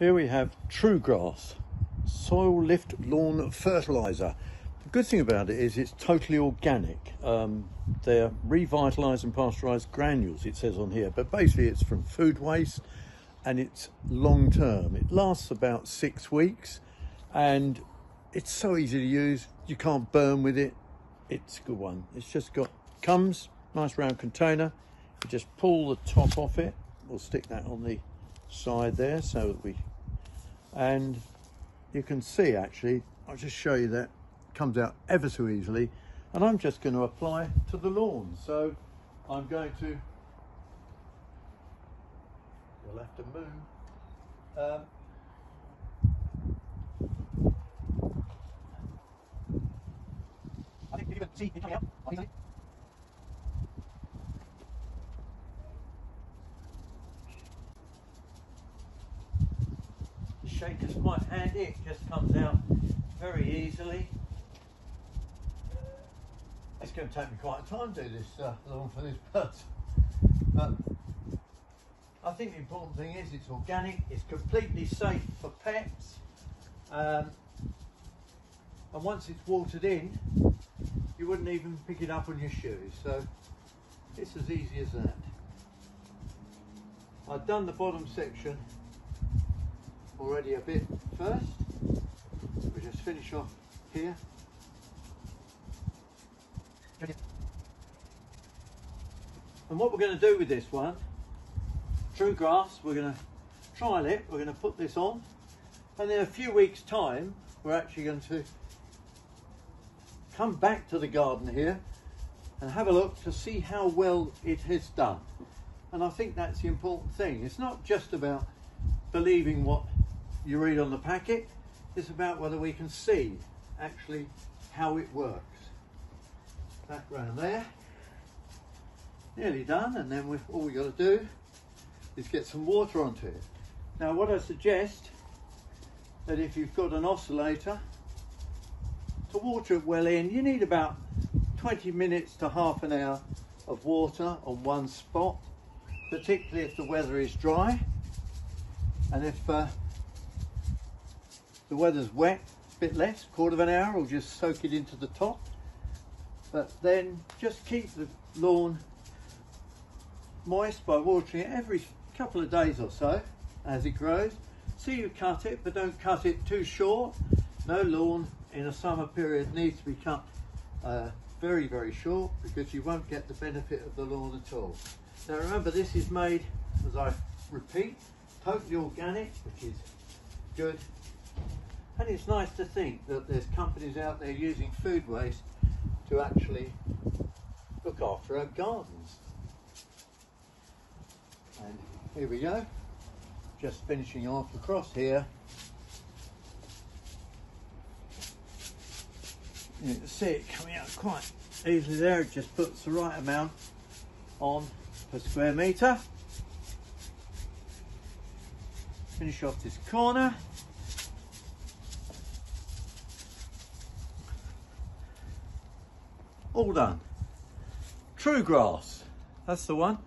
Here we have True Grass Soil Lift Lawn Fertiliser. The good thing about it is it's totally organic. Um, they're revitalised and pasteurised granules, it says on here, but basically it's from food waste and it's long term. It lasts about six weeks and it's so easy to use. You can't burn with it. It's a good one. It's just got, comes, nice round container. You just pull the top off it. We'll stick that on the side there so that we and you can see actually I'll just show you that comes out ever so easily and I'm just going to apply to the lawn. So I'm going to you'll have to move um, I think you can see it coming shaker's quite handy, it just comes out very easily. It's going to take me quite a time to do this uh, lawn for this person. But I think the important thing is it's organic, it's completely safe for pets. Um, and once it's watered in, you wouldn't even pick it up on your shoes. So it's as easy as that. I've done the bottom section already a bit first. We just finish off here. And what we're going to do with this one, True Grass, we're going to trial it, we're going to put this on, and in a few weeks time, we're actually going to come back to the garden here and have a look to see how well it has done. And I think that's the important thing. It's not just about believing what you read on the packet. It's about whether we can see actually how it works. Back round there. Nearly done, and then all we've got to do is get some water onto it. Now, what I suggest that if you've got an oscillator, to water it well in, you need about 20 minutes to half an hour of water on one spot, particularly if the weather is dry. And if uh, the weather's wet, a bit less, quarter of an hour, or just soak it into the top. But then just keep the lawn moist by watering it every couple of days or so as it grows. See you cut it, but don't cut it too short. No lawn in a summer period needs to be cut uh, very, very short because you won't get the benefit of the lawn at all. Now remember, this is made, as I repeat, totally organic, which is good and it's nice to think that there's companies out there using food waste to actually look after our gardens. And here we go, just finishing off across here. You can see it coming out quite easily there, it just puts the right amount on per square metre. Finish off this corner. All done. True grass, that's the one.